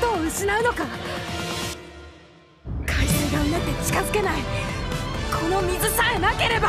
ことを失うのか。海水がうねって近づけない。この水さえなければ。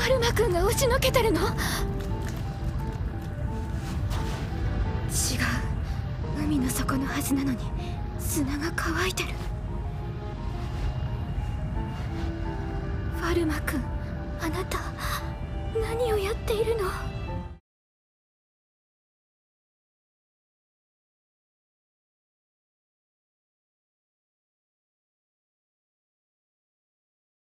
ファルマ君が押しのけてるの？違う。海の底のはずなのに砂が乾いてる。ファルマ君あなた何をやっているの？